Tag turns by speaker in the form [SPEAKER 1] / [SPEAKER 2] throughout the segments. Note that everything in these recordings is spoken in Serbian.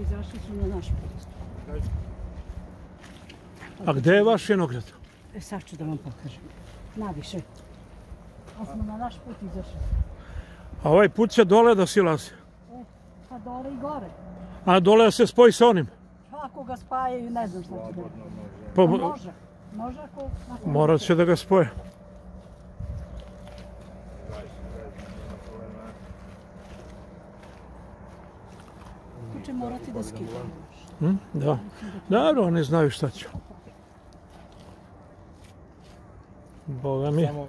[SPEAKER 1] izašli su na naš put.
[SPEAKER 2] A gde je vaš vinograd?
[SPEAKER 1] E sad ću da vam pokažem. Naviše. A smo na naš put izašli.
[SPEAKER 2] A ovaj put će dole da silazi.
[SPEAKER 1] E, pa dole i gore.
[SPEAKER 2] A dole da se spoji sa onim.
[SPEAKER 1] Ako ga spajaju, ne znam šta će da...
[SPEAKER 2] Pa,
[SPEAKER 1] može. Može ako
[SPEAKER 2] morat će da ga spoje.
[SPEAKER 1] Će morati da skidamo.
[SPEAKER 2] Hm? Da. Dobro, oni znaju šta će. Boga mi.
[SPEAKER 3] Samo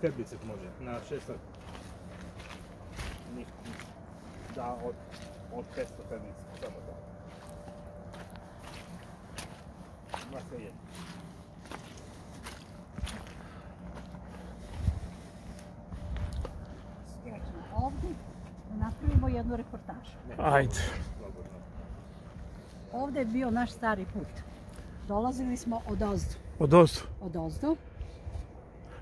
[SPEAKER 3] terbicet može, na šestak. Da, od, od 500 terbicet, samo da. Ma sve je.
[SPEAKER 1] Znači, ovdje napravimo jednu reportažu.
[SPEAKER 2] Ajde.
[SPEAKER 1] Ovdje je bio naš stari put. Dolazili smo od ozdu.
[SPEAKER 2] Od ozdu.
[SPEAKER 1] Od ozdu.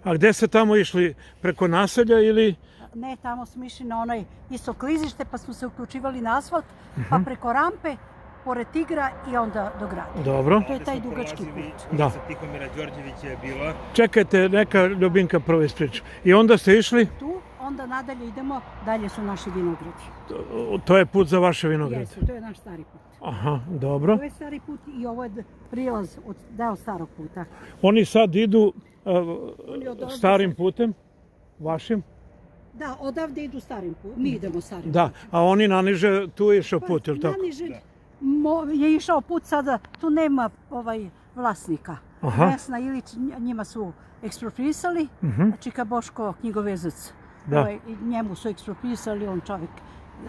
[SPEAKER 2] A gde ste tamo išli? Preko naselja ili...
[SPEAKER 1] Ne, tamo smo išli na onaj isto klizište pa smo se uključivali na asfalt,
[SPEAKER 2] Mhm.
[SPEAKER 1] pa preko rampe, pored tigra i onda do grada.
[SPEAKER 2] Dobro.
[SPEAKER 1] To je taj dugački put.
[SPEAKER 2] Da.
[SPEAKER 3] ulica Tihomira Đorđevića je bila.
[SPEAKER 2] Čekajte, neka Ljubinka prvo ispriča. I onda ste išli,
[SPEAKER 1] Tu, onda nadalje idemo, dalje su naši vinogradi.
[SPEAKER 2] to je put za vaše vinograde.
[SPEAKER 1] Jesu, to je naš stari put.
[SPEAKER 2] Aha, dobro.
[SPEAKER 1] To je stari put i ovo je prilaz od deo starog puta.
[SPEAKER 2] Oni sad idu uh, starim putem, vašim.
[SPEAKER 1] Da, odavde idu starim putem. Mi idemo starim
[SPEAKER 2] Da,
[SPEAKER 1] putem.
[SPEAKER 2] a oni naniže, tu je išao put, je li tako?
[SPEAKER 1] Naniže mo- je išao put sada, tu nema ovaj vlasnika.
[SPEAKER 2] Aha.
[SPEAKER 1] Vesna Ilić, nj- njima su ekspropriisali,
[SPEAKER 2] Mhm.
[SPEAKER 1] Čika Boško, knjigovezac.
[SPEAKER 2] Da.
[SPEAKER 1] Ovaj, njemu su ekspropriisali, on čovjek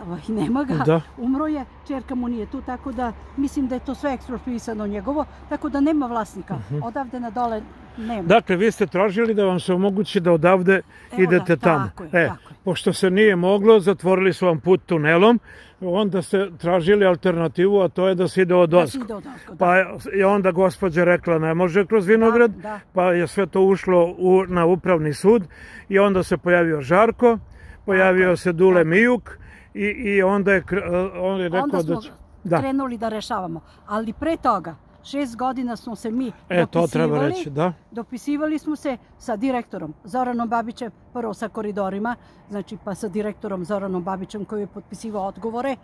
[SPEAKER 1] ovaj, nema ga,
[SPEAKER 2] Da.
[SPEAKER 1] umro je, čerka mu nije tu, tako da mislim da je to sve ekspropriisano njegovo, tako da nema vlasnika.
[SPEAKER 2] Mhm.
[SPEAKER 1] Odavde na dole nema.
[SPEAKER 2] Dakle, vi ste tražili da vam se omogući da odavde
[SPEAKER 1] Evo
[SPEAKER 2] idete
[SPEAKER 1] da,
[SPEAKER 2] tamo.
[SPEAKER 1] tako je,
[SPEAKER 2] e,
[SPEAKER 1] tako je.
[SPEAKER 2] pošto se nije moglo, zatvorili su vam put tunelom, onda ste tražili alternativu, a to je da se ide od
[SPEAKER 1] Da odozgo, da.
[SPEAKER 2] Pa je onda gospođa rekla ne može kroz vinograd,
[SPEAKER 1] Da, da.
[SPEAKER 2] pa je sve to ušlo u, na upravni sud i onda se pojavio Žarko, pojavio se Dule Mijuk i, i onda je, kr- on je rekao
[SPEAKER 1] Onda smo
[SPEAKER 2] da će... Da,
[SPEAKER 1] krenuli da rešavamo. Ali pre toga, šest godina smo se mi
[SPEAKER 2] e, to treba
[SPEAKER 1] dopisivali.
[SPEAKER 2] reći, da.
[SPEAKER 1] Dopisivali smo se sa direktorom Zoranom Babićem, prvo sa koridorima, znači pa sa direktorom Zoranom Babićem koji je potpisivao odgovore,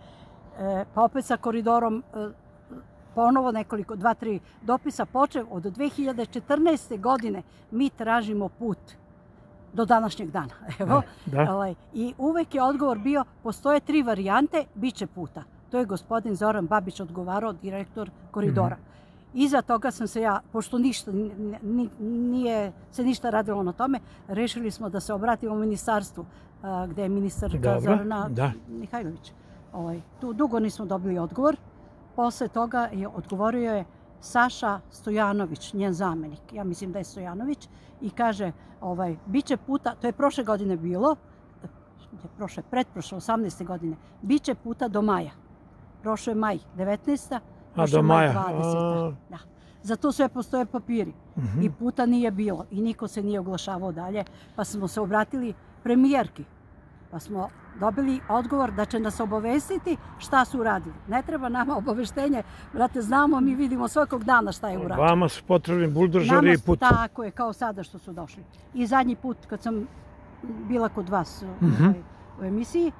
[SPEAKER 1] e, pa opet sa koridorom e, ponovo nekoliko, dva, tri dopisa počev od 2014. godine mi tražimo put do današnjeg dana. Evo,
[SPEAKER 2] Da.
[SPEAKER 1] ovaj, I uvek je odgovor bio, postoje tri varijante, bit će puta. To je gospodin Zoran Babić odgovarao, direktor koridora. Iza toga sam se ja, pošto ništa, nije se ništa radilo na tome, rešili smo da se obratimo ministarstvu a, gde je ministarka
[SPEAKER 2] Dobro,
[SPEAKER 1] Zorana
[SPEAKER 2] da.
[SPEAKER 1] Mihajlović. Ovaj, tu dugo nismo dobili odgovor. Posle toga je odgovorio je Saša Stojanović, njen zamenik. Ja mislim da je Stojanović. I kaže, ovaj, bit će puta, to je prošle godine bilo, je prošle, pretprošle, 18. godine, bit će puta do maja. Prošlo je maj 19. prošlo je
[SPEAKER 2] do
[SPEAKER 1] maj
[SPEAKER 2] maja,
[SPEAKER 1] 20.
[SPEAKER 2] a.
[SPEAKER 1] Da. Za to sve postoje papiri.
[SPEAKER 2] Mhm.
[SPEAKER 1] I puta nije bilo. I niko se nije oglašavao dalje. Pa smo se obratili premijerki. Pa smo dobili odgovor da će nas obavestiti šta su uradili. Ne treba nama obaveštenje. Brate, znamo, mi vidimo svakog dana šta je urađeno.
[SPEAKER 2] Vama su potrebni buldožeri i put.
[SPEAKER 1] Tako je, kao sada što su došli. I zadnji put kad sam bila kod vas
[SPEAKER 2] Mhm.
[SPEAKER 1] ovaj, u emisiji,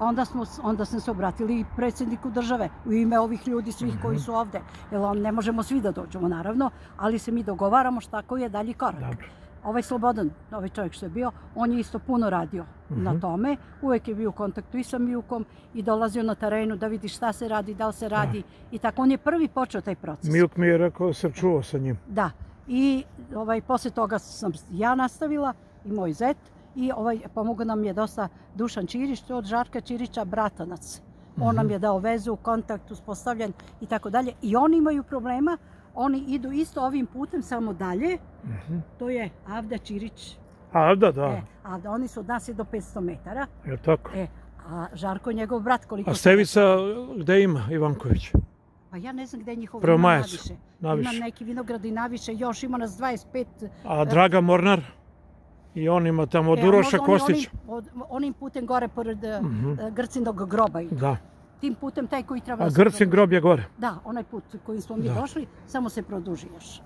[SPEAKER 1] onda, smo, onda sam se obratili i predsjedniku države u ime ovih ljudi svih koji
[SPEAKER 2] Mhm.
[SPEAKER 1] su ovde. Jer on, ne možemo svi da dođemo, naravno, ali se mi dogovaramo šta koji je dalji korak.
[SPEAKER 2] Dobro.
[SPEAKER 1] Ovaj Slobodan, ovaj čovjek što je bio, on je isto puno radio
[SPEAKER 2] Mhm.
[SPEAKER 1] na tome. Uvek je bio u kontaktu i sa Mijukom i dolazio na terenu da vidi šta se radi, da li se radi i tako. On je prvi počeo taj proces.
[SPEAKER 2] Mijuk mi je rekao da sam čuo sa njim.
[SPEAKER 1] Da. I ovaj, posle toga sam ja nastavila i moj zet. I ovaj, pomogao nam je dosta Dušan Čirić, to je od Žarka Čirića bratanac. On nam je dao vezu, kontakt uspostavljen i tako dalje. I oni imaju problema. Oni idu isto ovim putem, samo dalje. To je Avda Čirić.
[SPEAKER 2] A, da,
[SPEAKER 1] E, a da oni su od nas je do 500 metara.
[SPEAKER 2] je tako.
[SPEAKER 1] E, a Žarko je njegov brat koliko...
[SPEAKER 2] A Stevica, gde ima Ivanković?
[SPEAKER 1] Pa ja ne znam gde je njihov
[SPEAKER 2] Majesu,
[SPEAKER 1] naviše.
[SPEAKER 2] naviše.
[SPEAKER 1] Ima neki vinogradi naviše, još ima nas 25
[SPEAKER 2] A Draga Mornar? I on ima tamo od
[SPEAKER 1] E,
[SPEAKER 2] Uroša Kostića.
[SPEAKER 1] Onim, onim putem gore pored
[SPEAKER 2] Mhm.
[SPEAKER 1] mm Grcinog groba.
[SPEAKER 2] Da.
[SPEAKER 1] Tim putem taj koji treba
[SPEAKER 2] A
[SPEAKER 1] da
[SPEAKER 2] Grcin grob je gore.
[SPEAKER 1] Da, onaj put kojim smo mi
[SPEAKER 2] Da.
[SPEAKER 1] došli, samo se produži još.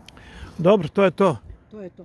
[SPEAKER 2] Dobro, to je to.
[SPEAKER 1] To je to.